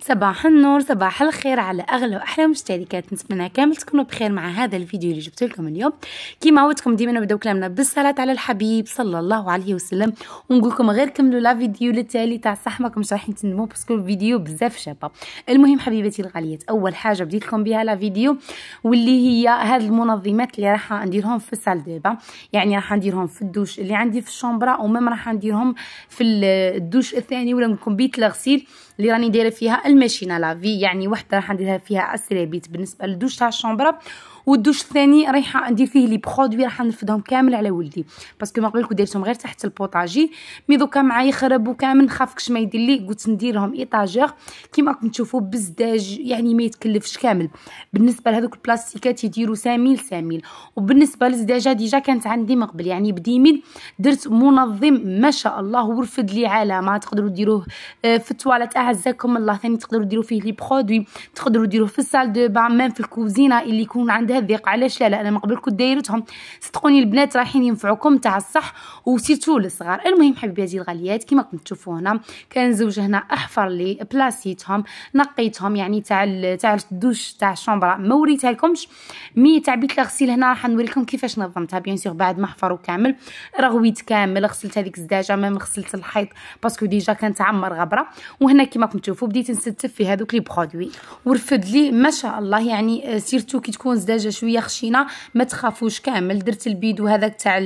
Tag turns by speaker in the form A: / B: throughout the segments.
A: صباح النور صباح الخير على أغلى وأحلى مشتركات. نتمنى كامل تكونوا بخير مع هذا الفيديو اللي جبت لكم اليوم. كيما عودتكم ديما نبداو كلامنا بالصلاة على الحبيب صلى الله عليه وسلم. ونقول لكم غير كملوا la vidéo للتالي تاع صح ماكمش رايحين تندموا parce que الفيديو بزاف شابة. المهم حبيبتي الغاليات أول حاجة بديت لكم بها la vidéo واللي هي هاد المنظمات اللي راح نديرهم في ال salle d'eau يعني راح نديرهم في الدوش اللي عندي في الشومبرا و même راح نديرهم في الدوش الثاني ولا لكم بيت الغسيل اللي راني دايرة فيها ال machine à laver يعني وحدة راح نديرها فيها اسرابيت بالنسبة للدوش تاع الشومبرا والدوش الثاني رايحة ندير فيه les produits راح نرفدهم كامل على ولدي. parce que ما قبلكم درتهم غير تحت البوطاجي. mais دوكا معايا خربوا كامل نخافكش ما يدير لي. قلت نديرهم étagères. كيما راكم تشوفوا بزداج يعني ما يتكلفش كامل. بالنسبة لهذوك البلاستيكات يديروا cent mille cent mille وبالنسبة للزداجه déjà كانت عندي من قبل. يعني ب dix mille درت منظم ما شاء الله ورفد لي علامة. تقدروا ديروه آه، في التواليت. أعزكم الله ثاني تقدروا ديروا فيه les produits. تقدروا ديروه في ال salle de bain même في الكوزينة اللي يكون عندها الضيق علاش لا؟ لا أنا من قبل كنت دايرتهم. صدقوني البنات رايحين ينفعوكم تاع الصح و surtout الصغار المهم حبيباتي الغاليات كيما كنت تشوفوا هنا كان زوج هنا أحفر لي بلاسيتهم نقيتهم يعني تاع تاع الدوش تاع الشومبرا ما وريتها لكمش mais تاع بيت الغسيل هنا راح نوريكم كيفاش نظمتها. bien sûr بعد ما حفروا كامل. رغويت كامل غسلت هذيك الزداجه même غسلت الحيط parce que déjà كان تعمر غبرة. وهنا كيما كنت تشوفوا بديت نستف في هذوك les produits. ورفد لي ما شاء الله يعني surtout كي تكون زداجه شوية خشينة ما تخافوش كامل. درت البيدو هذاك تاع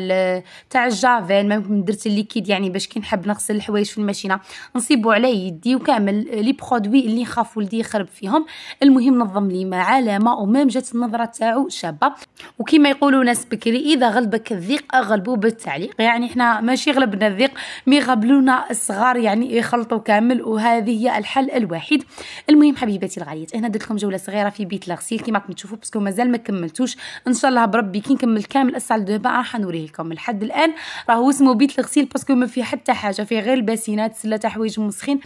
A: تاع الجافيل ما درت ال liquide يعني باش كي نحب نغسل الحوايج في الماشينة. نصيبو على يدي وكامل les produits اللي نخاف ولدي يخرب فيهم. المهم نظم لي مع علامه و même جات النظرة تاعو شابة. وكما يقولوا ناس بكري إذا غلبك الضيق اغلبوا بالتعليق. يعني إحنا ماشي غلبنا الضيق mais غبلونا الصغار يعني يخلطوا كامل وهذه هي الحل الوحيد المهم حبيباتي الغاليات هنا درت لكم جولة صغيرة في بيت الغسيل كما راكم تشوفوا parce que مازال ما كملتوش. إن شاء الله بربي كي نكمل كامل de bain راح نوريه لكم. لحد الآن راهو اسمه بيت الغسيل parce que ما فيه حتى حاجة فيه غير الباسينات سلة حوايج مسخين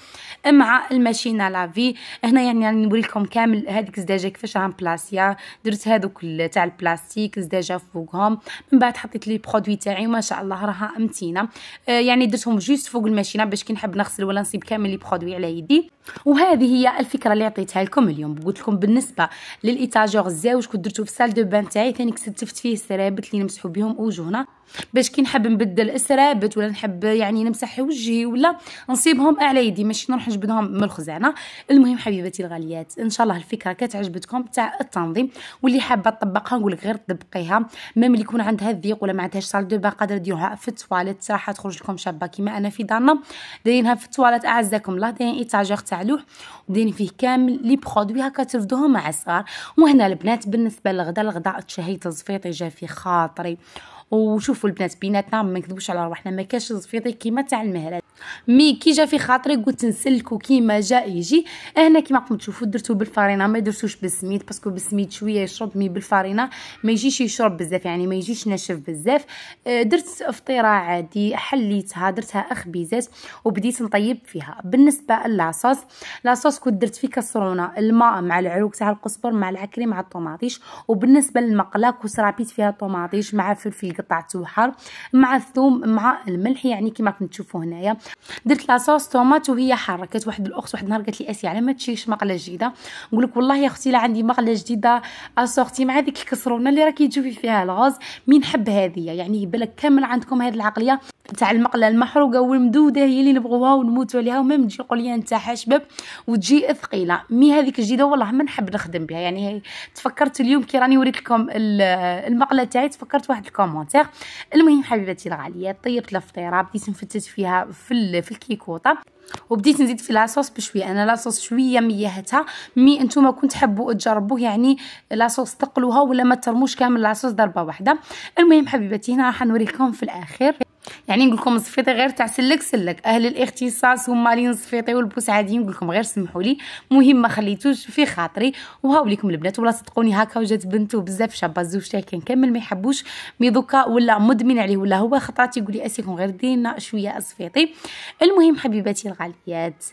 A: مع ال machine à laver هنا يعني راني نوري لكم كامل هذيك الزداجه كيفاش راهم بلاسيا درت هذوك تاع البلاستيك زداجه فوقهم. من بعد حطيت les produits تاعي وما شاء الله راها متينه آه يعني درتهم juste فوق الماشينة باش كي نحب نغسل ولا نصيب كامل les produits على يدي. وهذه هي الفكرة اللي عطيتها لكم اليوم. قلت لكم بالنسبة لل étagère الزاوج كنت درتو في ال salle de bain تاعي ثاني كستفت فيه السرابت اللي نمسحوا بهم وجهنا باش كي نحب نبدل السرابت ولا نحب يعني نمسح وجهي ولا نصيبهم على يدي ماشي نروح نجبدهم من الخزانة. المهم حبيباتي الغاليات إن شاء الله الفكرة كانت عجبتكم تاع التنظيم واللي حابة تطبقها نقول لك غير طبقيها même اللي يكون عندها الضيق ولا ما عندهاش salle de bain قادرة ديروها في التواليت راح تخرج لكم شابة كيما أنا في دارنا. دايرينها في التواليت أعزكم الله. دايرين étagère تاع لوح ودايرين فيه كامل les produits هكا ترفدوهم مع الصغار. وهنا البنات بالنسبة للغدا الغدا تشهيت الزفيط جا في خاطري. وشوفوا البنات بيناتنا ما نكذبوش على روحنا ما كاش زفيطي كيما تاع المهرات. mais كي جا في خاطري قلت نسلكو كيما جا يجي. هنا كيما راكم تشوفوا درتو بالفارينة ما درتوش بالسميد parce que بالسميد شوية يشرب mais بالفارينة ما يجيش يشرب بزاف يعني ما يجيش ناشف بزاف. آه، درت فطيرة عادي حليتها درتها اخبيزات وبديت نطيب فيها. بالنسبة ل la sauce la sauce كنت درت فيه كسرونة الماء مع العروق تاع القزبر مع العكري مع الطوماطيش وبالنسبة للمقله كنت رابيت فيها طوماطيش مع فلفل قطعه وحر مع الثوم مع الملح يعني كيما راكم تشوفوا هنايا. درت لاصوص طوماط وهي حارة. كانت واحد الأخت واحد النهار قالت لي أسي على ما تشيش مقلة جديدة؟ نقول لك والله يا أختي لا عندي مقلة جديدة اسورتي مع هذيك الكسرونة اللي راكي تشوفي فيها الغاز. مين نحب هذه؟ يعني يبالك كامل عندكم هذه العقلية. تاع المقلة المحروقة والمدودة هي اللي نبغوها ونموتوا عليها. وما تجي يقول لي أنت حشبب وتجي ثقيلة. mais هذيك الجديده والله ما نحب نخدم بها. يعني تفكرت اليوم كي راني وريت لكم المقلة تاعي تفكرت واحد ال commentaire. المهم حبيبتي الغالية طيبت الفطيرة بديت نفتت فيها في في الكيكوطة. وبديت نزيد في la sauce بشوية. أنا la sauce شوية ميهتها mais أنتم كنت تحبوا تجربوه يعني la sauce تقلوها ولا ما ترموش كامل la sauce ضربة واحدة. المهم حبيبتي هنا راح نوريكم في الاخير يعني نقول لكم الزفيطي غير تاع سلك سلك. أهل الاختصاص هما اللي الزفيطي والبوسعاديين نقول لكم غير سمحوا لي. مهم ما خليتوش في خاطري. وهاو لكم البنات ولا صدقوني هكا وجات بنته بزاف شابة الزوج تاعي كان كامل ما يحبوش. مي دوكا ولا مدمن عليه ولا هو خطرات يقول لي أسيكم غير دينا شوية الصفيطي المهم حبيباتي الغاليات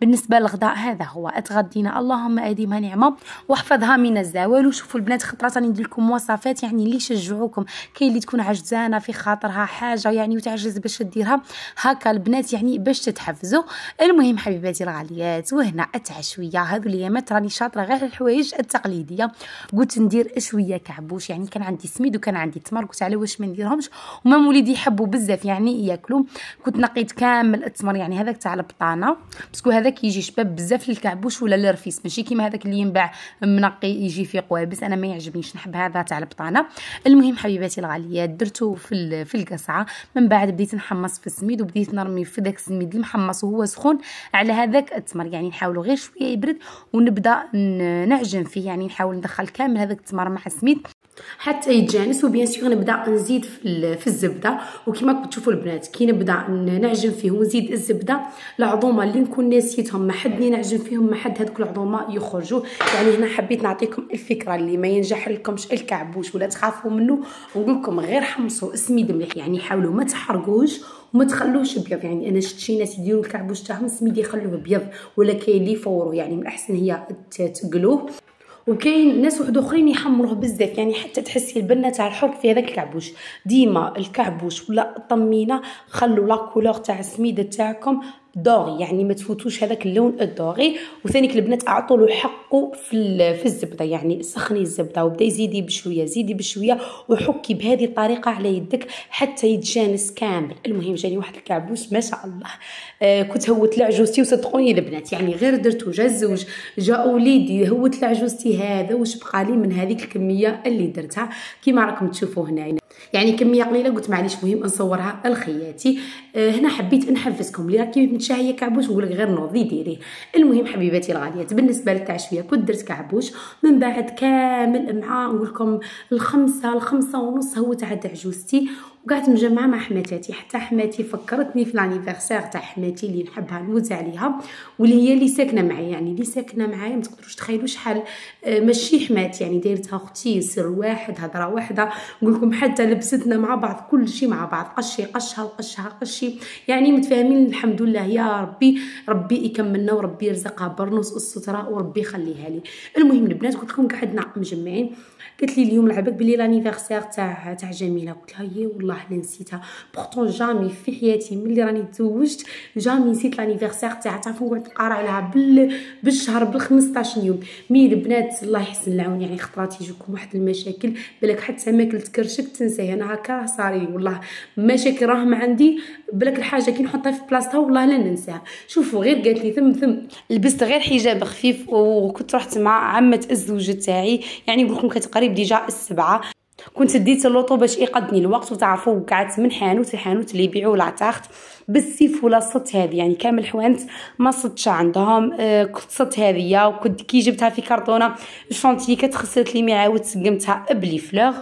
A: بالنسبة للغداء هذا هو. أتغدينا. اللهم اديمها نعمة واحفظها من الزوال وشوفوا البنات خطرات راني ندير لكم وصفات يعني اللي يشجعوكم. كاين اللي تكون عجزانة في خاطرها حاجة يعني يعني وتعجز باش ديرها. هكا البنات يعني باش تتحفزوا. المهم حبيباتي الغاليات وهنا العشوية هذو الأيامات راني شاطرة غير الحوايج التقليدية. قلت ندير شوية كعبوش. يعني كان عندي سميد وكان عندي تمر. قلت على واش ما نديرهمش. و même وليدي يحبوا بزاف يعني ياكلوا. كنت نقيت كامل التمر يعني هذاك تاع البطانة. parce que هذاك يجي شباب بزاف للكعبوش ولا للرفيس. ماشي كيما هذاك اللي ينباع منقي يجي فيه قوابس. أنا ما يعجبنيش نحب هذا تاع البطانة. المهم حبيباتي الغاليات درتو في في القصعة. من بعد بديت نحمص في السميد وبديت نرمي في داك السميد المحمص وهو سخون على هذاك التمر. يعني نحاولوا غير شوية يبرد ونبدأ نعجن فيه. يعني نحاول ندخل كامل هذاك التمر مع السميد حتى يتجانس. وبيان سيغ نبدأ نزيد في, في الزبدة. وكما تشوفوا البنات كي نبدأ نعجن فيه ونزيد الزبدة العظومة اللي نكون ناسيتهم ما حد نعجن فيهم ما حد هذوك العظومة يخرجوا يعني هنا حبيت نعطيكم الفكرة اللي ما ينجح لكمش الكعبوش ولا تخافوا منه ونقول لكم غير حمصوا السميد مليح. يعني حاولوا ما تحرقوش وما تخلوش ابيض يعني أنا شفت شي ناس يديروا الكعبوش تاعهم السميد يخلوه ابيض ولا كاين اللي يفوروه يعني من الاحسن هي تقلوه. وكاين ناس واحد أخرين يحمروه بزاف. يعني حتى تحسي البنه تاع الحرق في هذاك الكعبوش ديما الكعبوش ولا الطمينة خلوا لا كولور تاع السميدة تاعكم دوغي يعني ما تفوتوش هذاك اللون الدوغي وثانيك البنات أعطوا له حقه في في الزبدة يعني سخني الزبدة وبدا يزيدي بشوية زيدي بشوية وحكي بهذه الطريقة على يدك حتى يتجانس كامل. المهم جاني واحد الكعبوش ما شاء الله. آه كنت هوت لعجوزتي وصدقوني البنات يعني غير درتو جا الزوج جا وليدي هوت لعجوزتي هذا واش بقى لي من هذيك الكمية اللي درتها. كيما راكم تشوفوا هنا يعني كمية قليلة قلت معليش مهم نصورها لخياتي. أه هنا حبيت نحفزكم اللي راكي متشاهيه كعبوش نقول لك غير نوضي ديريه المهم حبيباتي الغاليات بالنسبة للتعشوية كنت درت كعبوش من بعد كامل مع نقول لكم الخمسة الخمسة ونص هو تاع عجوزتي. وقعدت مجمعة مع حماتاتي. حتى حماتي فكرتني في لانيفرسير تاع حماتي اللي نحبها نوز عليها واللي هي اللي ساكنة معايا. يعني اللي ساكنة معايا ما تقدروش تخيلوا شحال آه، ماشي حماتي يعني دايرتها أختي سر واحد هضرة واحدة. نقول لكم حتى لبستنا مع بعض كل شيء مع بعض. قشي قشها وقشها قشي يعني متفاهمين الحمد لله. يا ربي ربي يكملنا وربي يرزقها برنوس الستره وربي يخليها لي. المهم البنات قلت لكم قعدنا مجمعين. قالت لي اليوم على بالك بلي l'anniversaire تاع تاع جميلة. قلت لها يي والله أنا نسيتها. pourtant jamais في حياتي ملي راني تزوجت jamais نسيت l'anniversaire تاعها تعرفوا نقعد نقرا عليها بال بالشهر بال 15 يوم. mais البنات الله يحسن العون يعني خطرات يجوكم واحد المشاكل بالك حتى ماكل تكرشك تنساه أنا هكا صاري والله مشاكل راهم عندي بالك الحاجة كي نحطها في بلاصتها والله لا ننساها. شوفوا غير قالت لي ثم ثم. لبست غير حجاب خفيف وكنت رحت مع عمة الزوج تاعي يعني نقول لكم كتقريب déjà السبعة. كنت ديت l'auto باش يقدني الوقت وتعرفوا وقعدت من حانوت لحانوت اللي يبيعوا les tartes. بالسيف ولا صت هذه؟ يعني كامل حوانت ما صدتش عندهم. آه صت هذه وكنت كي جبتها في كرتونه شونتي كتخسرت لي mais عاود سقمتها ب les fleurs.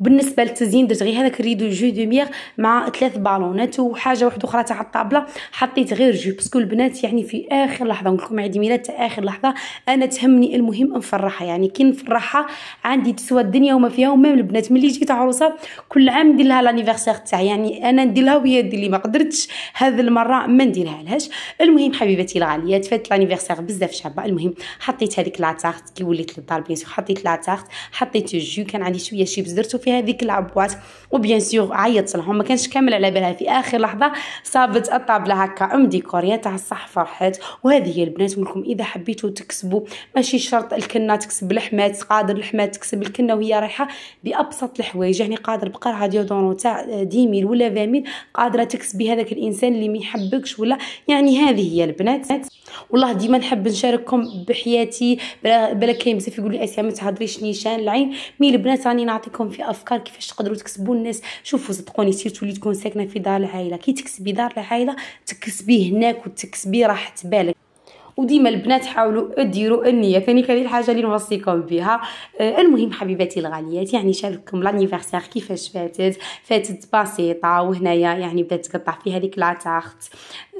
A: وبالنسبة للتزيين درت غير هذاك ال rideau jeu de lumière مع ثلاث بالونات وحاجة واحدة أخرى تاع الطابلة. حطيت غير jus parce que البنات يعني في آخر لحظة نقول لكم عيد ميلاد تاع آخر لحظة أنا تهمني المهم نفرحها. يعني كي نفرحها عندي تسوى الدنيا وما فيها و même البنات ملي جيت عروسة كل عام ندير لها l'anniversaire تاعي. يعني أنا ندير لها وهي دير لي. ما قدرتش هذه المرة ما نديرها لهاش المهم حبيبتي الغاليات فات l'anniversaire بزاف شابة. المهم حطيت هذيك la tarte كي وليت للدار bien حطيت la tarte حطيت ال jus كان عندي شوية شيبس درتو في هذيك العبوات و bien sûr عيطت لهم ما كانش كامل على بالها. في آخر لحظة صابت الطابلة هكا مديكورية تاع الصح فرحت وهذه هي البنات لكم إذا حبيتوا تكسبوا ماشي شرط الكنة تكسب الحمات قادر الحمات تكسب الكنة وهي رايحة بأبسط الحوايج. يعني قادر بقرعه déodorant تاع dix mille ولا vingt mille قادرة تكسبي هذاك الإنسان. اللي ما يحبكش ولا يعني هذه هي البنات. والله ديما نحب نشارككم بحياتي بلا كاين بزاف يقول لي اسيا ما تهضريش نيشان العين. mais البنات راني نعطيكم في أفكار كيفاش تقدروا تكسبوا الناس. شوفوا صدقوني surtout اللي تكون ساكنة في دار العائلة. كي تكسبي دار العائلة تكسبي هناك وتكسبي راحه بالك وديما البنات حاولوا ديروا النية. ثاني هذه الحاجة اللي نوصيكم بها. آه المهم حبيباتي الغاليات يعني شارككم l'anniversaire كيفاش فاتت. فاتت بسيطة وهنايا يعني بدات تقطع في هذيك la tarte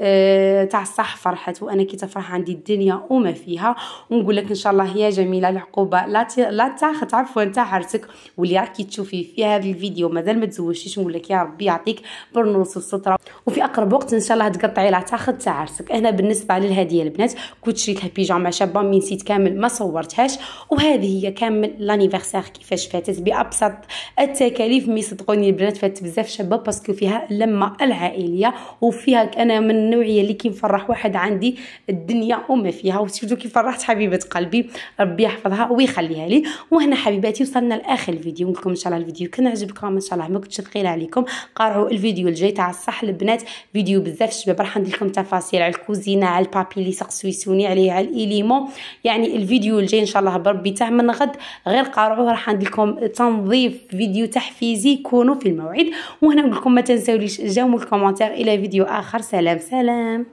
A: آه تاع الصح فرحت وأنا كي تفرح عندي الدنيا وما فيها ونقول لك إن شاء الله يا جميلة العقوبة la t... la tarte عفوا تاع عرسك واللي راكي تشوفي في هذا الفيديو مازال ما تزوجتيش نقول لك يا ربي يعطيك برنوس وستره وفي أقرب وقت إن شاء الله تقطعي la tarte تاع عرسك. أنا بالنسبة للهديه البنات كنت شريت لها بيجامة شابة من سيت كامل ما صورتهاش وهذه هي كامل l'anniversaire كيفاش فاتت بأبسط التكاليف mais صدقوني البنات فاتت بزاف شابة parce que فيها اللمة العائلية وفيها أنا من النوعية اللي كي نفرح واحد عندي الدنيا وما فيها. و surtout كي فرحت حبيبة قلبي ربي يحفظها ويخليها لي. وهنا حبيباتي وصلنا لآخر الفيديو نقول لكم إن شاء الله الفيديو كان عجبكم إن شاء الله ما كنتش ثقيلة عليكم. قارعوا الفيديو الجاي تاع الصح البنات. فيديو بزاف شباب راح ندير لكم تفاصيل على الكوزينة على ال papier اللي سقسوا عليه على الاليمون يعني الفيديو الجاي إن شاء الله بربي تاع من غد. غير قارعوه راح ندير لكم تنظيف فيديو تحفيزي كونوا في الموعد. وهنا نقول لكم ما تنساوليش جاوبوا الكومنتير إلى فيديو آخر. سلام. سلام.